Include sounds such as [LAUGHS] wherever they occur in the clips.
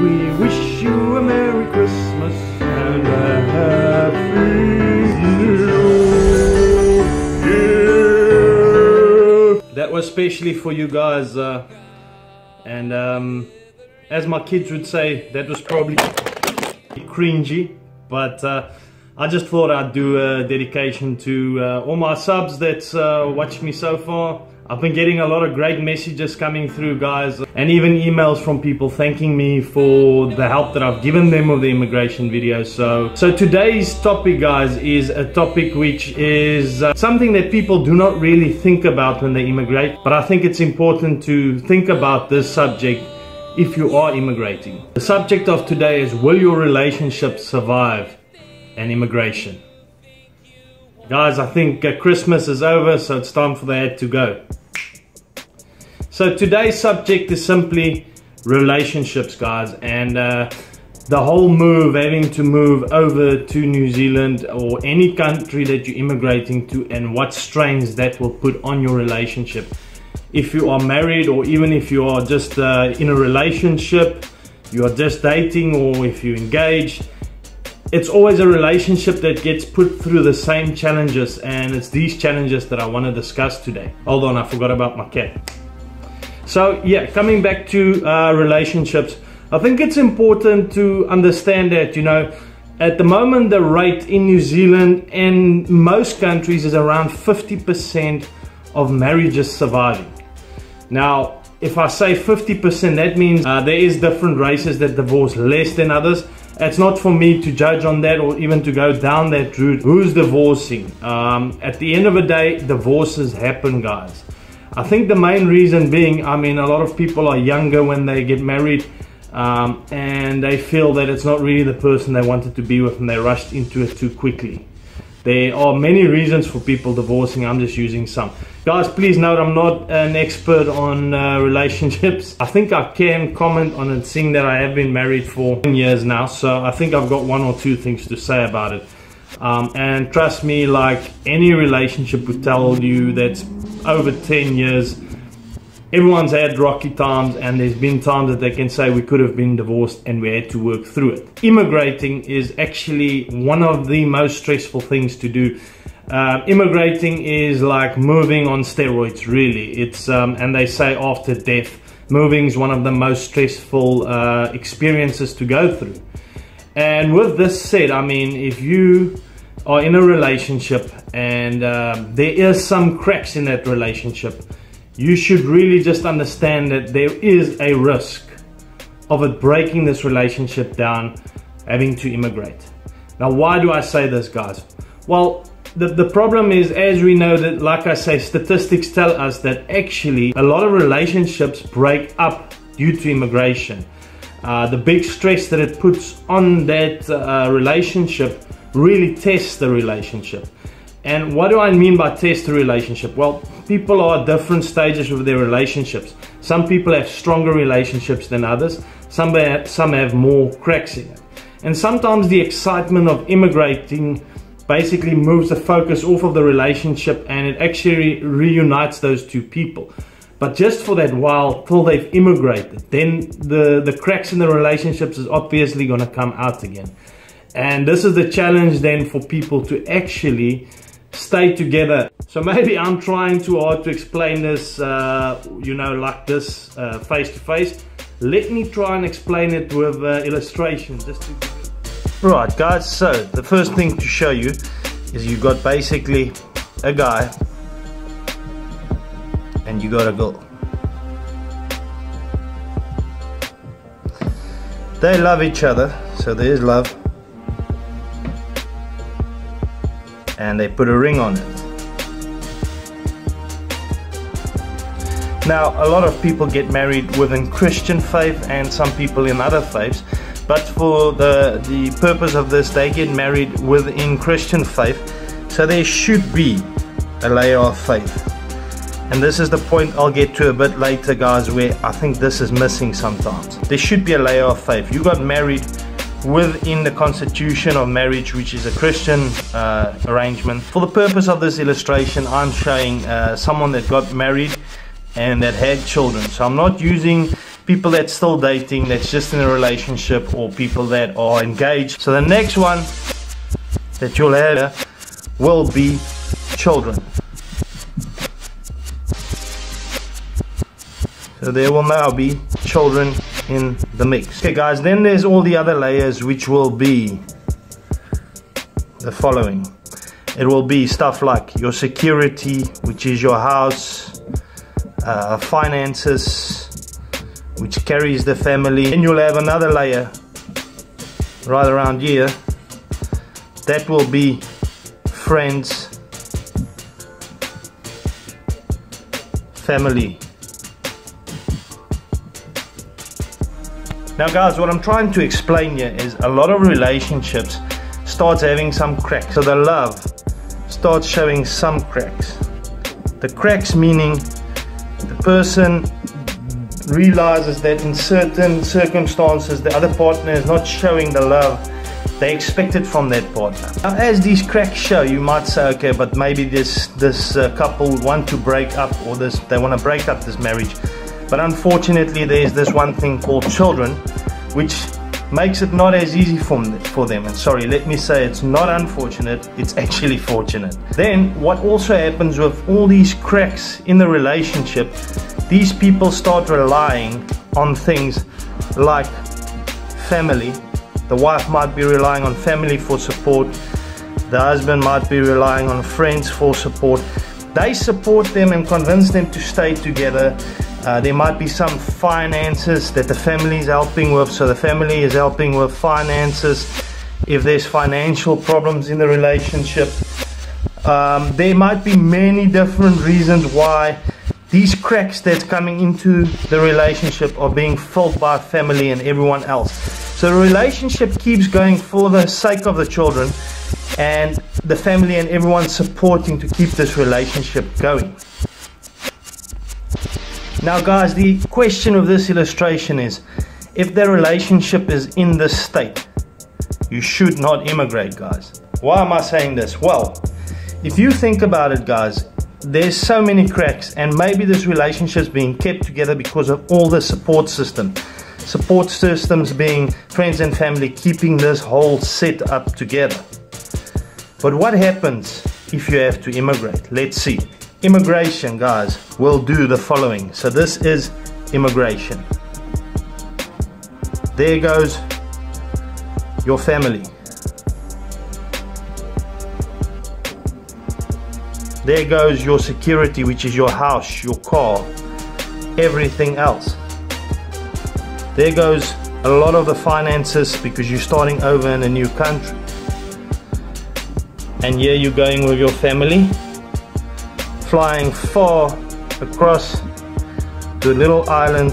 We wish you a Merry Christmas and a Happy New Year. That was specially for you guys. Uh, and um, as my kids would say, that was probably cringy. But uh, I just thought I'd do a dedication to uh, all my subs that uh, watched me so far. I've been getting a lot of great messages coming through guys and even emails from people thanking me for the help that I've given them with the immigration videos. So, so today's topic guys is a topic which is uh, something that people do not really think about when they immigrate. But I think it's important to think about this subject if you are immigrating. The subject of today is will your relationship survive an immigration? Guys, I think uh, Christmas is over, so it's time for the head to go. So today's subject is simply relationships, guys, and uh, the whole move, having to move over to New Zealand or any country that you're immigrating to, and what strains that will put on your relationship. If you are married, or even if you are just uh, in a relationship, you are just dating, or if you're engaged, it's always a relationship that gets put through the same challenges, and it's these challenges that I want to discuss today. Hold on, I forgot about my cat. So yeah, coming back to uh, relationships, I think it's important to understand that, you know, at the moment the rate in New Zealand and most countries is around 50% of marriages surviving. Now, if I say 50%, that means uh, there is different races that divorce less than others. It's not for me to judge on that or even to go down that route. Who's divorcing? Um, at the end of the day, divorces happen, guys. I think the main reason being, I mean, a lot of people are younger when they get married um, and they feel that it's not really the person they wanted to be with and they rushed into it too quickly. There are many reasons for people divorcing. I'm just using some. Guys, please note I'm not an expert on uh, [LAUGHS] relationships. I think I can comment on it seeing that I have been married for 10 years now. So I think I've got one or two things to say about it. Um, and trust me, like any relationship would tell you that's over 10 years, everyone's had rocky times and there's been times that they can say we could have been divorced and we had to work through it. Immigrating is actually one of the most stressful things to do. Uh, immigrating is like moving on steroids, really. It's um, and they say after death, moving is one of the most stressful uh, experiences to go through. And with this said, I mean, if you are in a relationship and uh, there is some cracks in that relationship, you should really just understand that there is a risk of it breaking this relationship down, having to immigrate. Now, why do I say this, guys? Well, the, the problem is, as we know that, like I say, statistics tell us that actually a lot of relationships break up due to immigration. Uh, the big stress that it puts on that uh, relationship really tests the relationship. And what do I mean by test the relationship? Well, people are at different stages of their relationships. Some people have stronger relationships than others. Some have, some have more cracks in it. And sometimes the excitement of immigrating basically moves the focus off of the relationship and it actually reunites those two people. But just for that while, till they've immigrated, then the, the cracks in the relationships is obviously going to come out again. And this is the challenge then for people to actually stay together. So maybe I'm trying too hard to explain this, uh, you know, like this, uh, face to face. Let me try and explain it with uh, illustrations. Just to... Right, guys, so the first thing to show you is you've got basically a guy and you got a girl. They love each other, so there is love. and they put a ring on it. Now, a lot of people get married within Christian faith and some people in other faiths, but for the, the purpose of this, they get married within Christian faith, so there should be a layer of faith. And this is the point I'll get to a bit later, guys, where I think this is missing sometimes. There should be a layer of faith. You got married within the constitution of marriage, which is a Christian uh, arrangement. For the purpose of this illustration, I'm showing uh, someone that got married and that had children. So I'm not using people that's still dating, that's just in a relationship, or people that are engaged. So the next one that you'll have will be children. So there will now be children in the mix. Okay guys, then there's all the other layers which will be the following. It will be stuff like your security, which is your house, uh, finances, which carries the family. And you'll have another layer right around here. That will be friends, family. Now guys, what I'm trying to explain here is a lot of relationships starts having some cracks. So the love starts showing some cracks. The cracks meaning the person realizes that in certain circumstances the other partner is not showing the love they expect it from that partner. Now, as these cracks show, you might say, okay, but maybe this this uh, couple want to break up, or this they want to break up this marriage. But unfortunately, there's this one thing called children, which makes it not as easy for, for them. And sorry, let me say it's not unfortunate, it's actually fortunate. Then, what also happens with all these cracks in the relationship, these people start relying on things like family. The wife might be relying on family for support, the husband might be relying on friends for support. They support them and convince them to stay together uh, there might be some finances that the family is helping with, so the family is helping with finances. If there's financial problems in the relationship, um, there might be many different reasons why these cracks that's coming into the relationship are being filled by family and everyone else. So the relationship keeps going for the sake of the children and the family and everyone supporting to keep this relationship going. Now guys, the question of this illustration is, if their relationship is in this state, you should not immigrate guys. Why am I saying this? Well, if you think about it guys, there's so many cracks and maybe this relationship's being kept together because of all the support system. Support systems being friends and family keeping this whole set up together. But what happens if you have to immigrate? Let's see immigration guys will do the following. So this is immigration. There goes your family. There goes your security which is your house your car everything else. There goes a lot of the finances because you're starting over in a new country. And here you're going with your family flying far across to a little island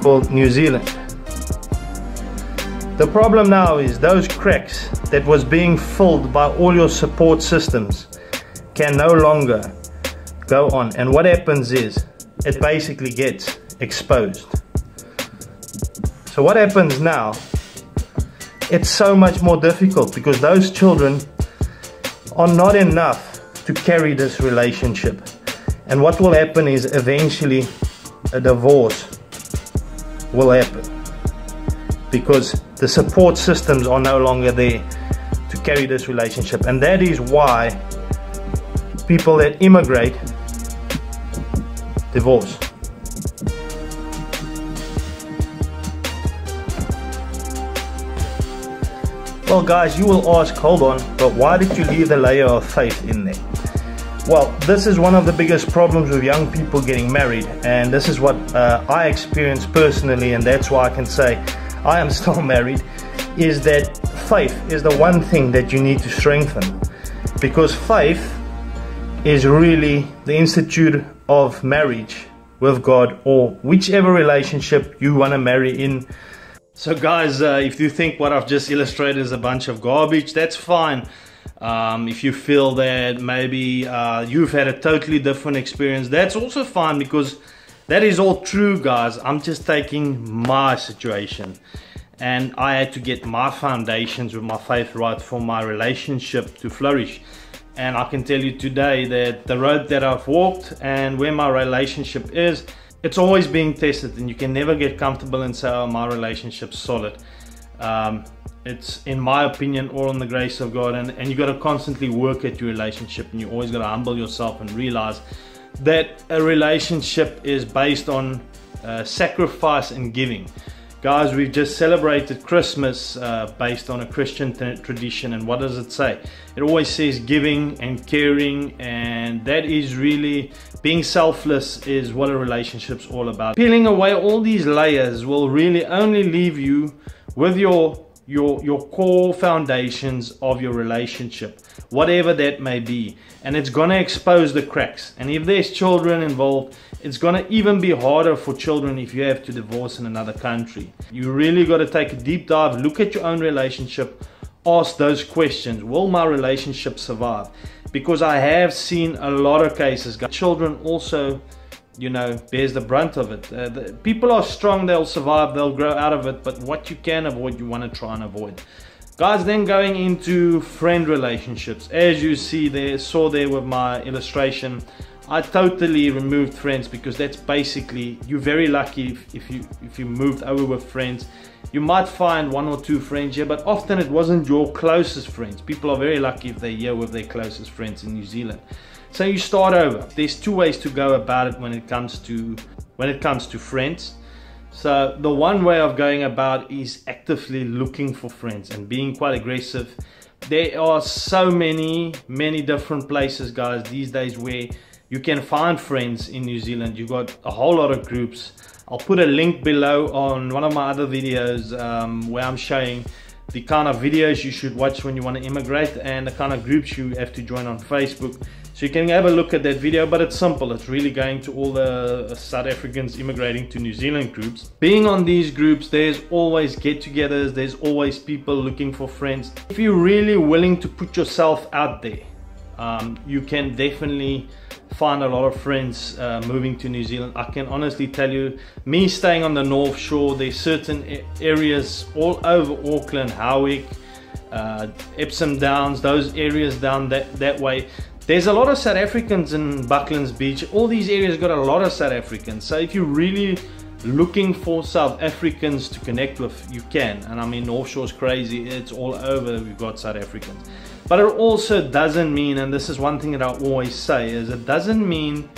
called New Zealand. The problem now is those cracks that was being filled by all your support systems can no longer go on and what happens is it basically gets exposed. So what happens now it's so much more difficult because those children are not enough to carry this relationship. And what will happen is eventually a divorce will happen because the support systems are no longer there to carry this relationship. And that is why people that immigrate divorce. Well guys, you will ask, hold on, but why did you leave the layer of faith in there? Well, this is one of the biggest problems with young people getting married, and this is what uh, I experienced personally, and that's why I can say I am [LAUGHS] still married. Is that faith is the one thing that you need to strengthen because faith is really the institute of marriage with God or whichever relationship you want to marry in. So, guys, uh, if you think what I've just illustrated is a bunch of garbage, that's fine. Um, if you feel that maybe uh, you've had a totally different experience, that's also fine because that is all true, guys. I'm just taking my situation and I had to get my foundations with my faith right for my relationship to flourish. And I can tell you today that the road that I've walked and where my relationship is, it's always being tested and you can never get comfortable and say, oh, my relationship's solid. Um, it's in my opinion all on the grace of God and, and you got to constantly work at your relationship and you always got to humble yourself and realize that a relationship is based on uh, sacrifice and giving. Guys, we've just celebrated Christmas uh, based on a Christian tradition, and what does it say? It always says giving and caring, and that is really being selfless, is what a relationship's all about. Peeling away all these layers will really only leave you with your your your core foundations of your relationship whatever that may be. And it's going to expose the cracks. And if there's children involved it's going to even be harder for children if you have to divorce in another country. You really got to take a deep dive look at your own relationship ask those questions. Will my relationship survive? Because i have seen a lot of cases children also you know, bears the brunt of it. Uh, the, people are strong, they'll survive, they'll grow out of it, but what you can avoid, you want to try and avoid. Guys, then going into friend relationships. As you see there, saw there with my illustration, I totally removed friends because that's basically, you're very lucky if, if you if you moved over with friends. You might find one or two friends here, but often it wasn't your closest friends. People are very lucky if they're here with their closest friends in New Zealand. So you start over. There's two ways to go about it when it comes to when it comes to friends. So the one way of going about is actively looking for friends and being quite aggressive. There are so many, many different places, guys, these days where you can find friends in New Zealand. You've got a whole lot of groups. I'll put a link below on one of my other videos um, where I'm showing the kind of videos you should watch when you want to immigrate and the kind of groups you have to join on Facebook. So you can have a look at that video, but it's simple. It's really going to all the South Africans immigrating to New Zealand groups. Being on these groups, there's always get-togethers. There's always people looking for friends. If you're really willing to put yourself out there, um, you can definitely find a lot of friends uh, moving to New Zealand. I can honestly tell you, me staying on the North Shore, there's certain areas all over Auckland, Howick, uh, Epsom Downs, those areas down that, that way. There's a lot of South Africans in Bucklands Beach. All these areas got a lot of South Africans. So if you're really looking for South Africans to connect with, you can. And I mean, North Shore's crazy. It's all over. We've got South Africans. But it also doesn't mean, and this is one thing that I always say, is it doesn't mean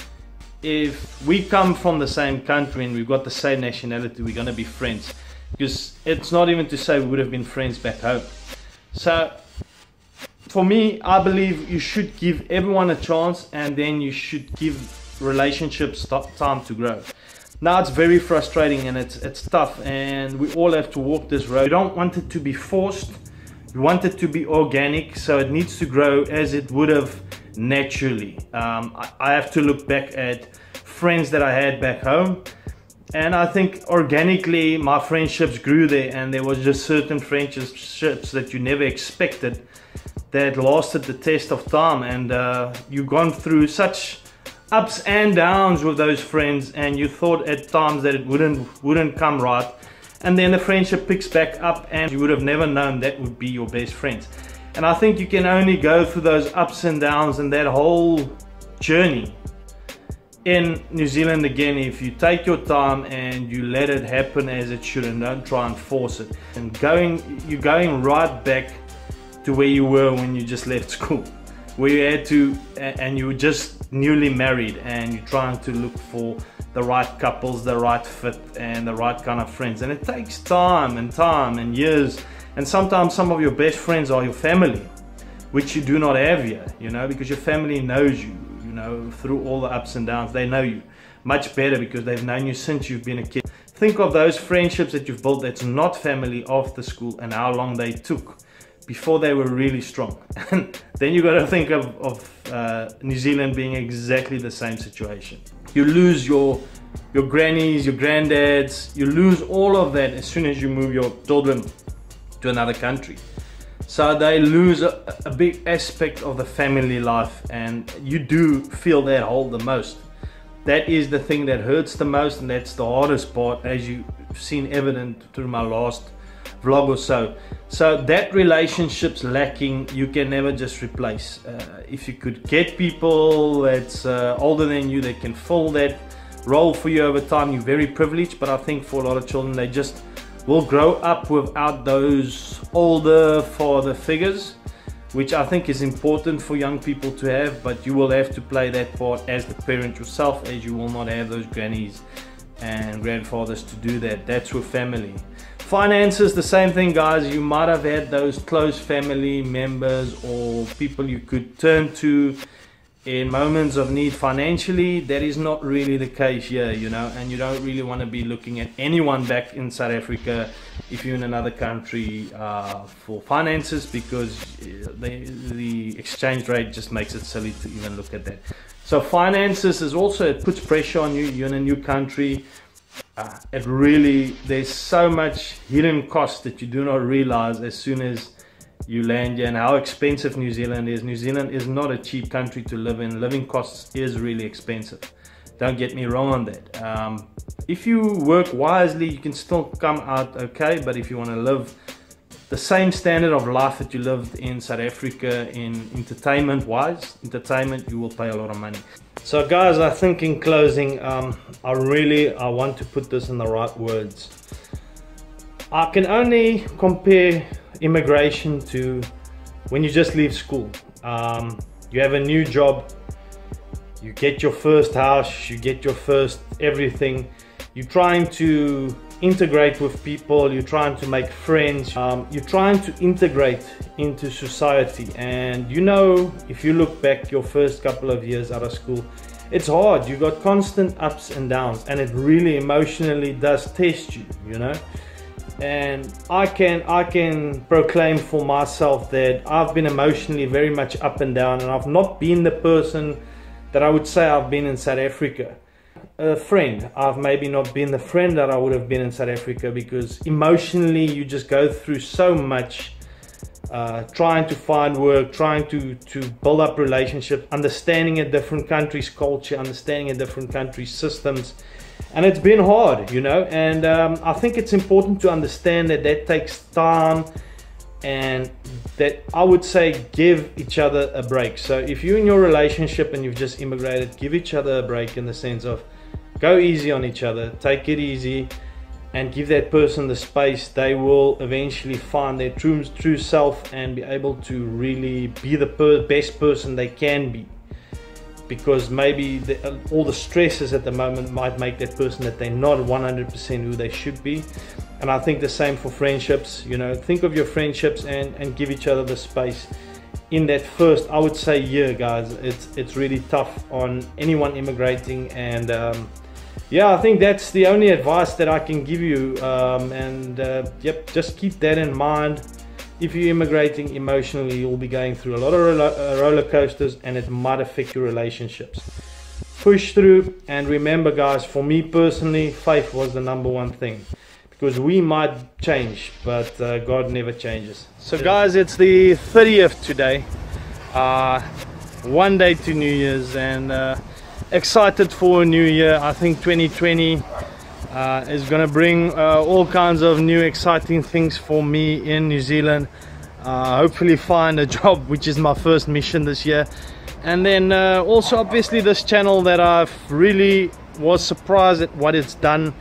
if we come from the same country and we've got the same nationality, we're going to be friends. Because it's not even to say we would have been friends back home. So, for me, I believe you should give everyone a chance and then you should give relationships time to grow. Now it's very frustrating and it's it's tough and we all have to walk this road. We don't want it to be forced we want it to be organic, so it needs to grow as it would have naturally. Um, I, I have to look back at friends that I had back home and I think organically my friendships grew there and there was just certain friendships that you never expected that lasted the test of time and uh, you've gone through such ups and downs with those friends and you thought at times that it wouldn't wouldn't come right and then the friendship picks back up and you would have never known that would be your best friends. And I think you can only go through those ups and downs and that whole journey in New Zealand again if you take your time and you let it happen as it should and don't try and force it. And going you're going right back to where you were when you just left school. [LAUGHS] Where you had to and you were just newly married and you're trying to look for the right couples, the right fit, and the right kind of friends. And it takes time and time and years. And sometimes some of your best friends are your family, which you do not have yet, you know, because your family knows you, you know, through all the ups and downs. They know you much better because they've known you since you've been a kid. Think of those friendships that you've built that's not family after school and how long they took before they were really strong. [LAUGHS] And then you got to think of, of uh, New Zealand being exactly the same situation you lose your your grannies, your granddads, you lose all of that as soon as you move your children to another country. So they lose a, a, big aspect of the family life, and you do feel that hole the most. That is the thing that hurts the most, and that's the hardest part, as you've seen evident through my last vlog or so. So that relationship's lacking, you can never just replace. Uh, if you could get people that's uh, older than you that can fill that role for you over time, you're very privileged. But I think for a lot of children, they just will grow up without those older father figures. which I think is important for young people to have, but you will have to play that part as the parent yourself, as you will not have those grannies and grandfathers to do that. That's your family. Finances, the same thing, guys. You might have had those close family members or people you could turn to in moments of need financially. That is not really the case here, you know, and you don't really want to be looking at anyone back in South Africa if you're in another country uh, for finances because uh, the, the exchange rate just makes it silly to even look at that. So finances is also it puts pressure on you. You're in a new country. Uh, it really there's so much hidden cost that you do not realize as soon as you land here and how expensive New Zealand is. New Zealand is not a cheap country to live in. Living costs is really expensive. Don't get me wrong on that. Um, if you work wisely, you can still come out okay. But if you want to live the same standard of life that you lived in South Africa in entertainment wise, entertainment, you will pay a lot of money. So guys, I think in closing, um, I really, I want to put this in the right words. I can only compare immigration to when you just leave school. Um, you have a new job, you get your first house, you get your first everything. You're trying to integrate with people, you're trying to make friends, um, you're trying to integrate into society. And you know, if you look back your first couple of years out of school, it's hard. You've got constant ups and downs, and it really emotionally does test you, you know and I can I can proclaim for myself that I've been emotionally very much up and down and I've not been the person that I would say I've been in South Africa a friend I've maybe not been the friend that I would have been in South Africa because emotionally you just go through so much uh, trying to find work trying to to build up relationships understanding a different country's culture understanding a different country's systems and it's been hard, you know. And um, I think it's important to understand that that takes time, and that I would say give each other a break. So if you're in your relationship and you've just immigrated, give each other a break in the sense of go easy on each other, take it easy, and give that person the space. They will eventually find their true true self and be able to really be the per- best person they can be. Because maybe the, uh, all the stresses at the moment might make that person that they're not 100% who they should be. And i think the same for friendships you know. Think of your friendships and and give each other the space. In that first i would say year guys it's it's really tough on anyone immigrating and um, yeah i think that's the only advice that i can give you um, and uh, yep just keep that in mind if you're immigrating emotionally, you'll be going through a lot of uh, roller coasters and it might affect your relationships. Push through and remember, guys, for me personally, faith was the number one thing because we might change, but uh, God never changes. So, guys, it's the 30th today, uh, one day to New Year's, and uh, excited for a new year. I think 2020 uh, is going to bring uh, all kinds of new exciting things for me in New Zealand. Uh, hopefully find a [LAUGHS] job, which is my first mission this year. And then uh, also obviously this channel that I've really was surprised at what it's done.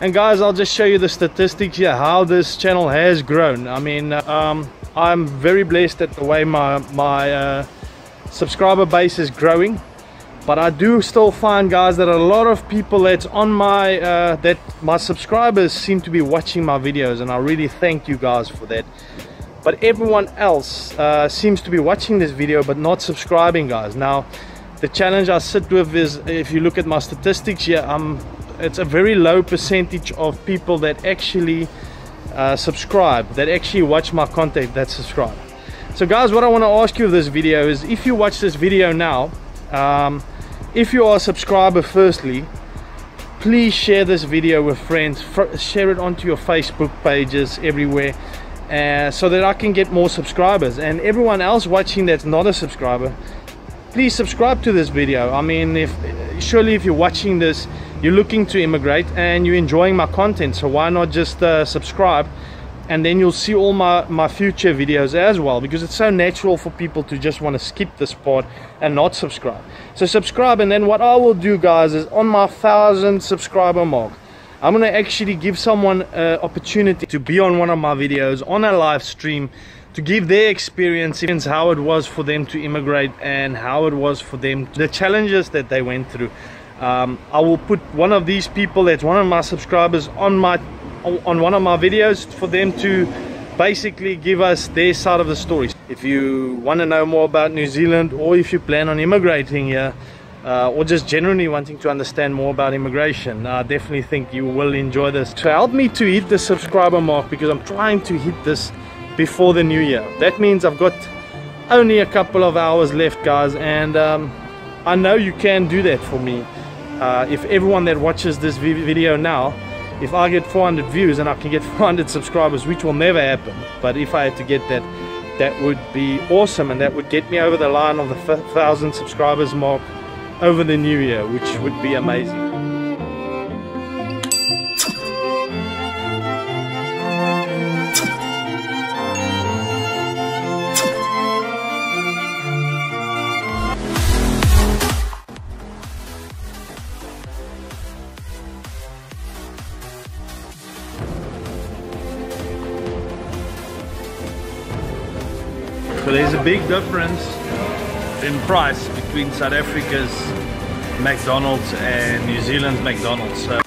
And guys, I'll just show you the statistics here, how this channel has grown. I mean, um, I'm very blessed at the way my, my uh, subscriber base is growing but I do still find guys that a lot of people that's on my uh, that my subscribers seem to be watching my videos and I really thank you guys for that. But everyone else uh, seems to be watching this video but not subscribing guys. Now the challenge I sit with is if you look at my statistics here I'm it's a very low percentage of people that actually uh, subscribe that actually watch my content that subscribe. So guys what I want to ask you of this video is if you watch this video now um, if you are a subscriber firstly please share this video with friends. Share it onto your facebook pages everywhere uh, so that I can get more subscribers. And everyone else watching that's not a subscriber please subscribe to this video. I mean if surely if you're watching this you're looking to immigrate and you're enjoying my content so why not just uh, subscribe and then you'll see all my my future videos as well because it's so natural for people to just want to skip this part and not subscribe. So subscribe and then what i will do guys is on my thousand subscriber mark i'm to actually give someone an opportunity to be on one of my videos on a live stream to give their experience how it was for them to immigrate and how it was for them the challenges that they went through. Um, I will put one of these people that's one of my subscribers on my on one of my videos for them to basically give us their side of the story. If you want to know more about New Zealand or if you plan on immigrating here uh, or just generally wanting to understand more about immigration I definitely think you will enjoy this. To help me to hit the subscriber mark because I'm trying to hit this before the new year. That means I've got only a couple of hours left guys and um, I know you can do that for me. Uh, if everyone that watches this video now if I get 400 views and I can get [LAUGHS] 400 subscribers which will never happen but if I had to get that that would be awesome and that would get me over the line of the thousand subscribers mark over the new year which would be amazing big difference in price between South Africa's McDonald's and New Zealand's McDonald's. So